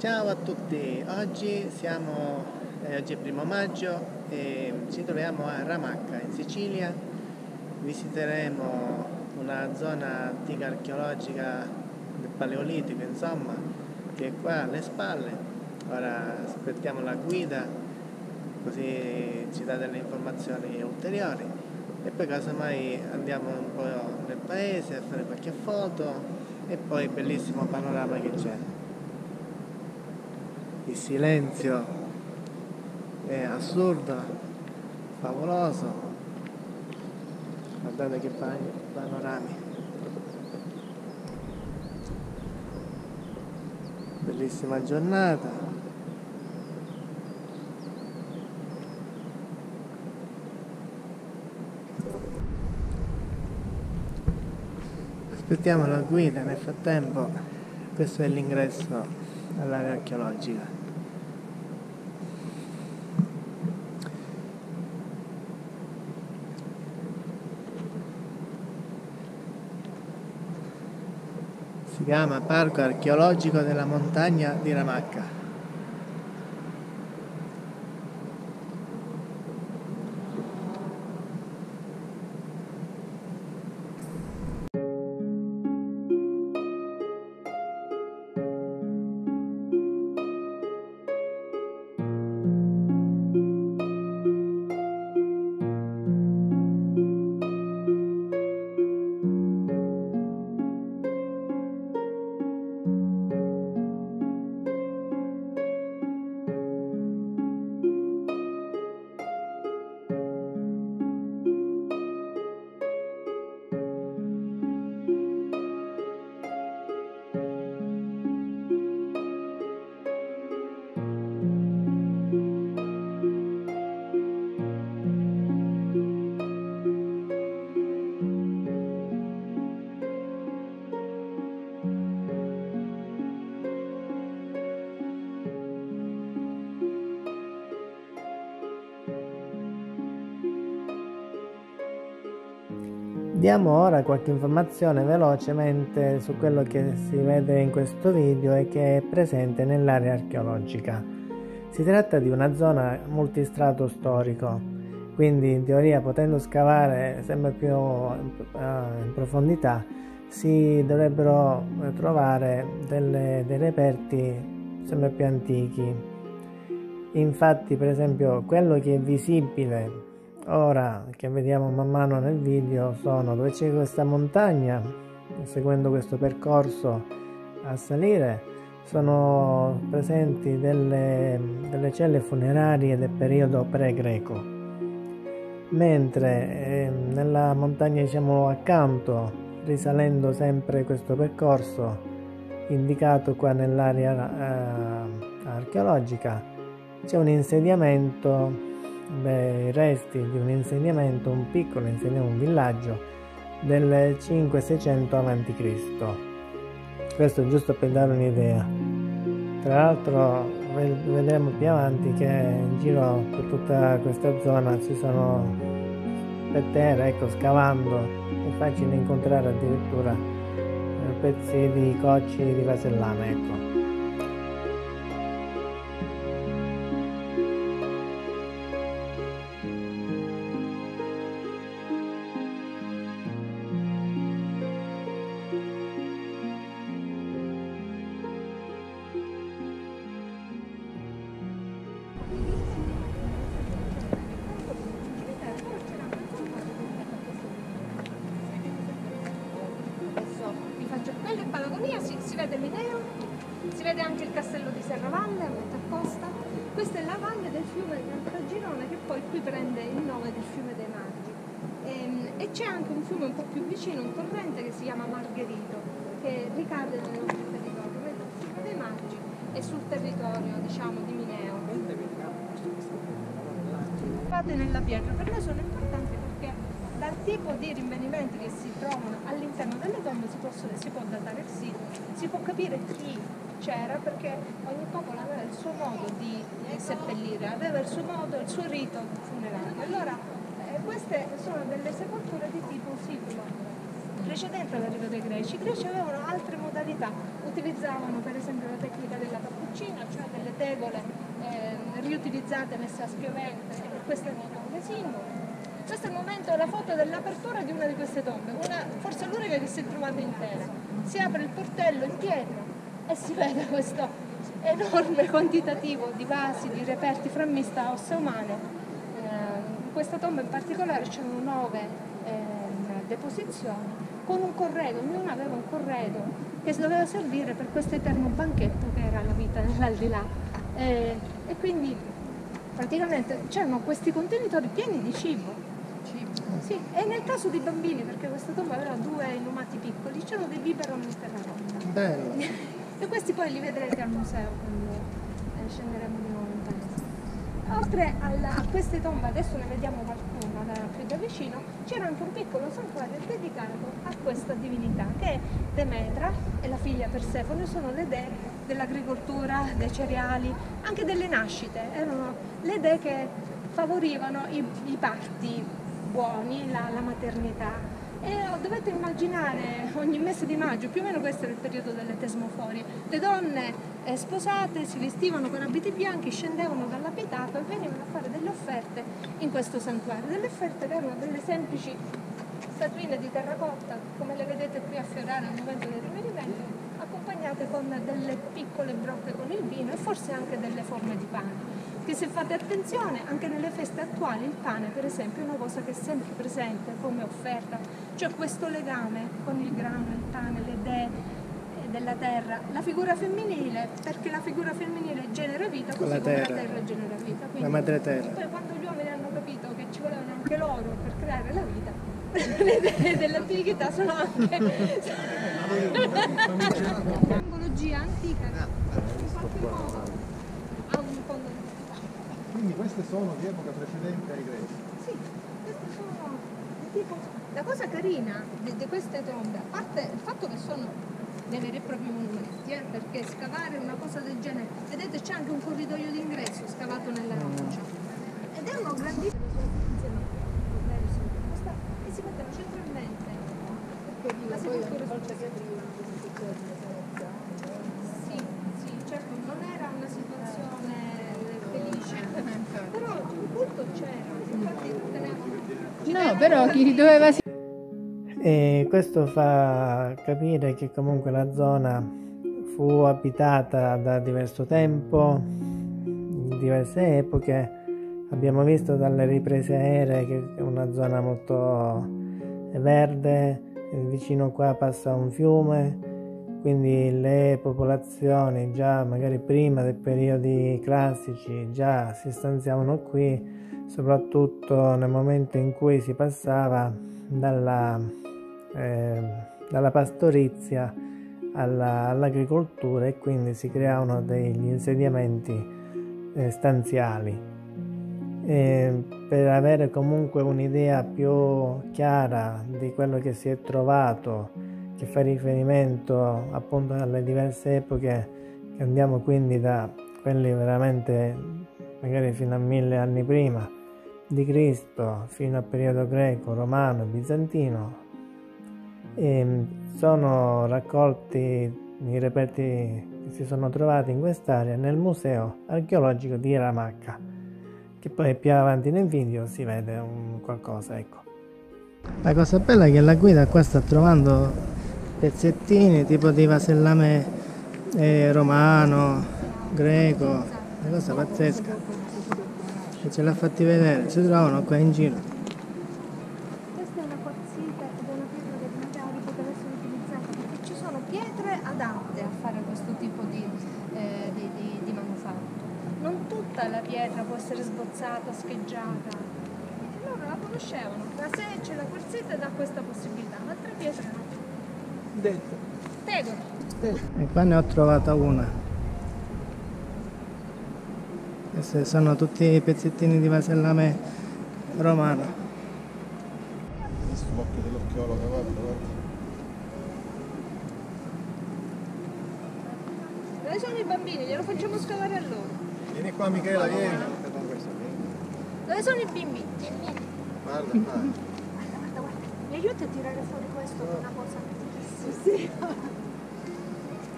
Ciao a tutti, oggi siamo, eh, oggi è primo maggio e ci troviamo a Ramacca in Sicilia, visiteremo una zona antica archeologica del Paleolitico insomma che è qua alle spalle, ora aspettiamo la guida così ci dà delle informazioni ulteriori. E poi casomai andiamo un po' nel paese a fare qualche foto e poi bellissimo panorama che c'è il silenzio è assurdo, favoloso. Guardate che panorami. Bellissima giornata. Aspettiamo la guida, nel frattempo questo è l'ingresso all'area archeologica. si chiama Parco Archeologico della Montagna di Ramacca. Diamo ora qualche informazione velocemente su quello che si vede in questo video e che è presente nell'area archeologica. Si tratta di una zona multistrato storico, quindi in teoria potendo scavare sempre più eh, in profondità si dovrebbero trovare delle, dei reperti sempre più antichi. Infatti per esempio quello che è visibile ora che vediamo man mano nel video sono dove c'è questa montagna seguendo questo percorso a salire. Sono presenti delle, delle celle funerarie del periodo pre-greco. Mentre eh, nella montagna diciamo accanto risalendo sempre questo percorso indicato qua nell'area eh, archeologica c'è un insediamento dei resti di un insediamento, un piccolo insediamento, un villaggio del 500-600 a.C. Questo giusto per dare un'idea. Tra l'altro vedremo più avanti che in giro per tutta questa zona ci sono per terra, ecco, scavando, è facile incontrare addirittura eh, pezzi di cocci di vasellame, ecco. Si vede anche il castello di Serravalle a metà costa. Questa è la valle del fiume del Girone che poi qui prende il nome del fiume dei Maggi. E, ehm, e c'è anche un fiume un po' più vicino, un torrente che si chiama Margherito, che ricade nel nostro territorio, il fiume dei Maggi è sul territorio diciamo, di Mineo. Fate nella pietra, per me sono importanti dal tipo di rinvenimenti che si trovano all'interno delle tombe si, possono, si può datare il sito, si può capire chi c'era perché ogni popolo aveva il suo modo di seppellire, aveva il suo modo, il suo rito funerario. Allora eh, queste sono delle sepolture di tipo siculo. precedente all'arrivo dei greci. I greci avevano altre modalità, utilizzavano per esempio la tecnica della cappuccina, cioè delle tegole eh, riutilizzate messe a spiovente, e queste erano tombe simbolo. Questo è il momento, la foto dell'apertura di una di queste tombe, una, forse l'unica che si è trovata intera. Si apre il portello in pietra e si vede questo enorme quantitativo di vasi, di reperti frammista a ossa umane. Eh, in questa tomba in particolare c'erano nove eh, deposizioni con un corredo, ognuno aveva un corredo che si doveva servire per questo eterno banchetto che era la vita nell'aldilà. Eh, e quindi praticamente c'erano questi contenitori pieni di cibo. Sì, e nel caso dei bambini, perché questa tomba aveva due inumati piccoli, c'erano dei biberon in terracotta. Bello. e questi poi li vedrete al museo quando eh, scenderemo di nuovo in palestra. Oltre alla, a queste tombe, adesso ne vediamo qualcuna da, più da vicino, c'era anche un piccolo santuario dedicato a questa divinità che è Demetra e la figlia Persefone sono le dee dell'agricoltura, dei cereali, anche delle nascite, erano le dee che favorivano i, i parti buoni, la, la maternità. E dovete immaginare ogni mese di maggio, più o meno questo era il periodo delle tesmofori, le donne eh, sposate si vestivano con abiti bianchi, scendevano dall'abitato e venivano a fare delle offerte in questo santuario. Delle offerte che erano delle semplici statuine di terracotta, come le vedete qui affiorare al momento del rivenimento, accompagnate con delle piccole brocche con il vino e forse anche delle forme di pane che se fate attenzione anche nelle feste attuali il pane per esempio è una cosa che è sempre presente come offerta, cioè questo legame con il grano, il pane, le dee eh, della terra, la figura femminile, perché la figura femminile genera vita così la come terra. la terra genera vita. La Quindi, madre terra. poi quando gli uomini hanno capito che ci volevano anche loro per creare la vita, le idee dell'antichità sono anche l'angologia antica in qualche modo ha un fondo di Quindi queste sono di epoca precedente ai greci. Sì, queste sono tipo, la cosa carina di, di queste tombe, a parte il fatto che sono dei veri e propri monumenti, eh, perché scavare una cosa del genere, vedete c'è anche un corridoio d'ingresso scavato nella roccia, ed è uno grandissimo e si metteva centralmente la sepoltura sì, sì, certo, non era una situazione felice, però il culto c'era, infatti tenevano No, però chi doveva E questo fa capire che comunque la zona fu abitata da diverso tempo, in diverse epoche. Abbiamo visto dalle riprese aeree che è una zona molto verde, vicino qua passa un fiume, quindi le popolazioni già magari prima dei periodi classici già si stanziavano qui, soprattutto nel momento in cui si passava dalla, eh, dalla pastorizia alla- all'agricoltura e quindi si creavano degli insediamenti eh, stanziali. E per avere comunque un'idea più chiara di quello che si è trovato, che fa riferimento appunto alle diverse epoche, che andiamo quindi da quelli veramente magari fino a mille anni prima di Cristo fino al periodo greco, romano e bizantino, e sono raccolti i reperti che si sono trovati in quest'area nel museo archeologico di Ramacca che poi più avanti nel video si vede un qualcosa ecco. La cosa bella è che la guida qua sta trovando pezzettini tipo di vasellame eh, romano greco una cosa pazzesca e ce l'ha fatti vedere si trovano qua in giro Questa è una quarzita ed è una pietra che magari poteva essere utilizzata perché ci sono pietre adatte a fare questo tipo di, eh, di- di- di manufatto. Non tutta la pietra può essere sbozzata, scheggiata. E loro la conoscevano. La secce, la quarzita dà questa possibilità, altre pietre no. Tegole. E qua ne ho trovata una. Questi sono tutti pezzettini di vasellame romano. Questo occhio dell'archeologo, guarda, guarda. Dove sono i bambini? Glielo facciamo scavare a loro. Vieni qua Michela, vieni. Dove sono i bimbi? Guarda. Guarda, guarda, mi aiuti a tirare fuori questo? è una cosa. Sì.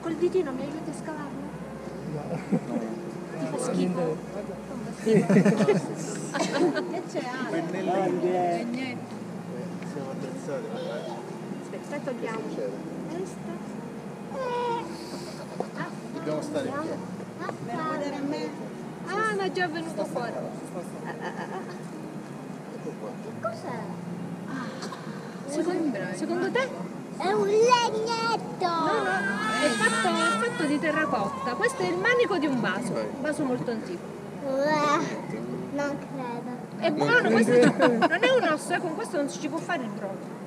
Col ditino mi aiuti a scavarlo? Non fa schifo. che c'è Ale? E niente. Siamo attrezzati. Aspetta, togliamo. Questa. Ah, Dobbiamo stare vediamo. insieme. Ah, ma è già venuto fuori. Ah, ah, ah, ah. Cos'è? Secondo, secondo te? È un legnetto! No, no, è fatto, è fatto di terracotta. Questo è il manico di un vaso, un vaso molto antico. Non credo. È buono, questo non è un osso, eh, con questo non si può fare il brodo.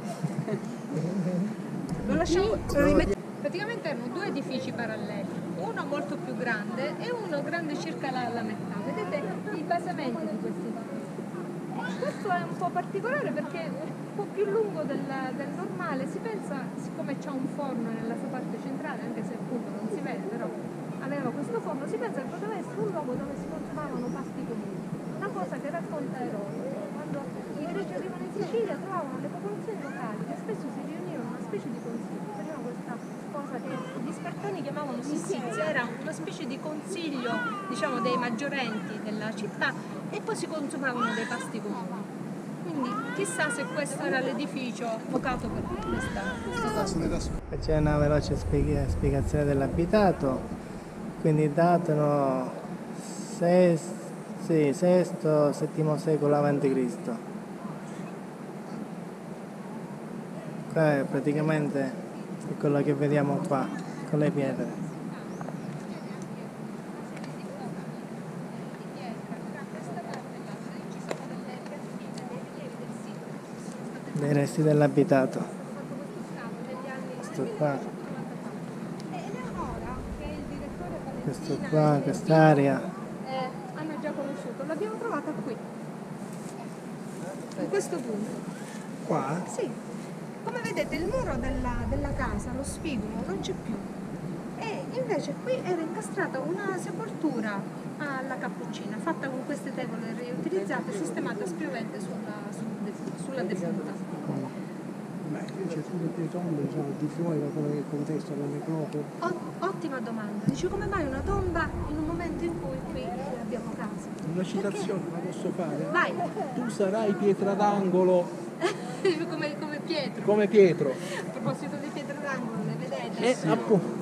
Lo lasciamo, lo rimettiamo. Praticamente erano due edifici paralleli, uno molto più grande e uno grande circa la, la metà. Vedete i basamenti di questi questo è un po' particolare perché po' più lungo del, del normale, si pensa, siccome c'è un forno nella sua parte centrale, anche se appunto non si vede, però aveva questo forno, si pensa che poteva essere un luogo dove si consumavano pasti comuni. Una cosa che racconta Erodoto, quando i greci arrivano in Sicilia trovavano le popolazioni locali che spesso si riunivano una specie di consiglio, facevano questa cosa che gli spartani chiamavano sissizia, era una specie di consiglio diciamo dei maggiorenti della città e poi si consumavano dei pasti comuni. Quindi chissà se questo era l'edificio vocato per questa. C'è una veloce spiega- spiegazione dell'abitato, quindi datano VI, sì, VI, VII secolo a.C. Qua è praticamente quello che vediamo qua, con le pietre. Dei resti dell'abitato. Questo qua, questo qua, quest'area. eh, hanno già conosciuto, l'abbiamo trovata qui. In questo punto. Qua? Sì. Come vedete il muro della, della casa, lo spigolo, non c'è più. E invece qui era incastrata una sepoltura alla cappuccina, fatta con queste tegole riutilizzate, sistemata spiovente sulla, sulla le tombe diciamo, di fuori da contesto del necropoli. Ottima domanda. Dici come mai una tomba in un momento in cui qui abbiamo casa? Una citazione la posso fare? Vai, Tu sarai pietra d'angolo come, come Pietro. come Pietro. A proposito di pietre d'angolo, le vedete? E appunto.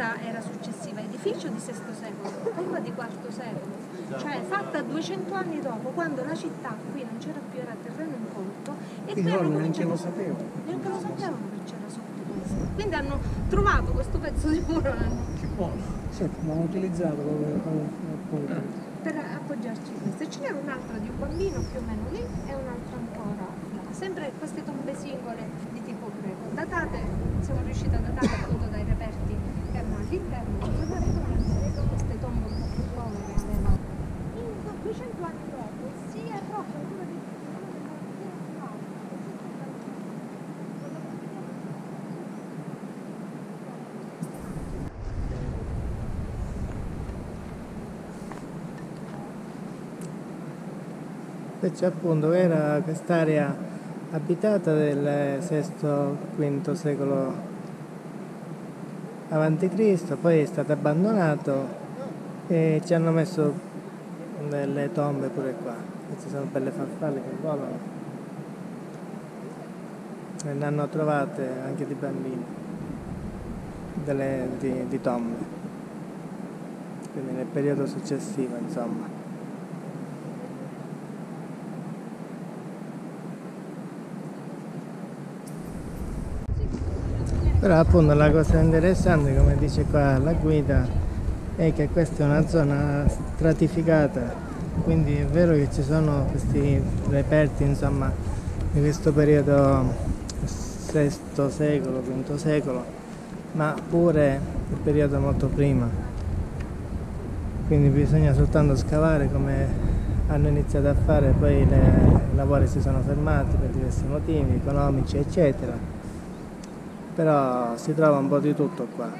Realtà era successiva, edificio di VI secolo, tomba di IV secolo, cioè fatta 200 anni dopo, quando la città qui non c'era più, era terreno incolto e Quindi qui loro hanno cominciato- lo sapevano. Neanche lo sapevano che c'era sotto questo. Quindi hanno trovato questo pezzo di muro l'hanno- Che buono. Senti, ma hanno utilizzato come, come per appoggiarci questo. E ce n'era un'altra di un bambino più o meno lì e un'altra ancora là. Sempre queste tombe singole di tipo greco. Datate, siamo riusciti a datare appunto dai reperti all'interno di una regola queste tombe un po' più povere avevano. In 200 anni dopo si è rotto ancora di. Invece appunto era quest'area abitata del VI-V secolo a.C., poi è stato abbandonato e ci hanno messo delle tombe pure qua. Queste sono belle farfalle che volano. E ne hanno trovate anche di bambini, delle, di, di tombe. Quindi nel periodo successivo, insomma. Però appunto la cosa interessante, come dice qua la guida, è che questa è una zona stratificata, quindi è vero che ci sono questi reperti insomma di questo periodo VI secolo, V secolo, ma pure il periodo molto prima. Quindi bisogna soltanto scavare come hanno iniziato a fare, poi i lavori si sono fermati per diversi motivi economici eccetera però si trova un po' di tutto qua.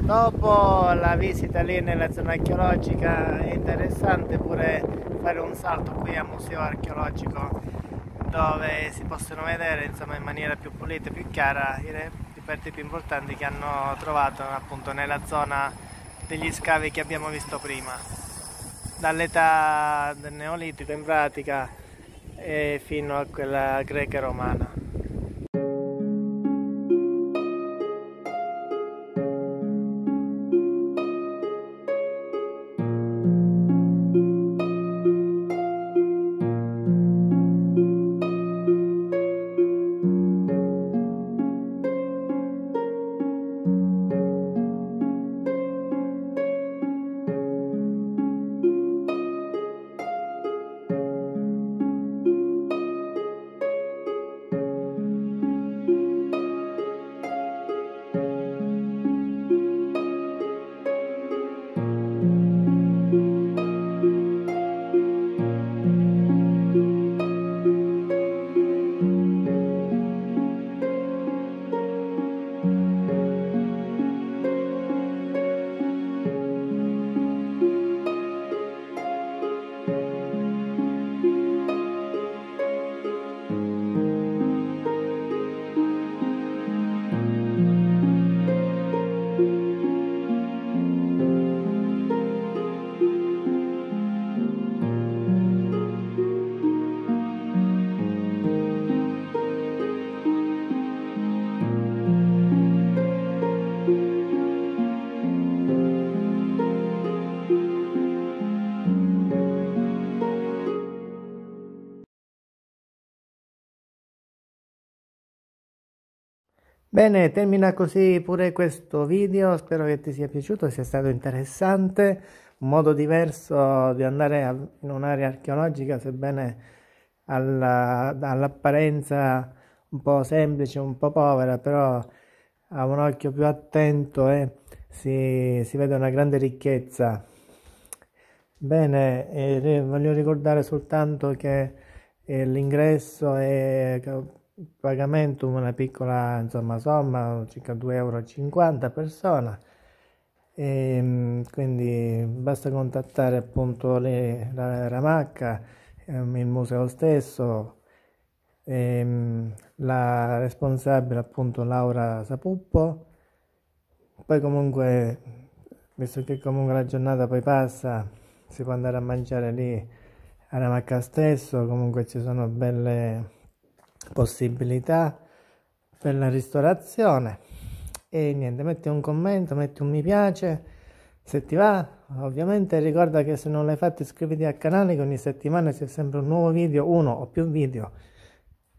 Dopo la visita lì nella zona archeologica è interessante pure fare un salto qui al museo archeologico dove si possono vedere insomma, in maniera più pulita e più chiara i reperti più importanti che hanno trovato appunto nella zona degli scavi che abbiamo visto prima. Dall'età del neolitico in pratica fino a quella greca romana Bene, termina così pure questo video, spero che ti sia piaciuto, sia stato interessante, un modo diverso di andare in un'area archeologica, sebbene all'apparenza un po' semplice, un po' povera, però a un occhio più attento e si, si vede una grande ricchezza. Bene, eh, voglio ricordare soltanto che eh, l'ingresso è pagamento una piccola insomma, somma, circa 2,50 euro a persona. E, ehm, quindi basta contattare appunto le, la Ramacca, ehm, il museo stesso, ehm, la responsabile appunto Laura Sapuppo. Poi comunque, visto che comunque la giornata poi passa, si può andare a mangiare lì a Ramacca stesso, comunque ci sono belle possibilità per la ristorazione. E niente metti un commento metti un mi piace se ti va. Ovviamente ricorda che se non l'hai fatto iscriviti al canale che ogni settimana c'è sempre un nuovo video uno o più video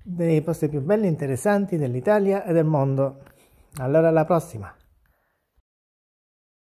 dei posti più belli e interessanti dell'Italia e del mondo. Allora alla prossima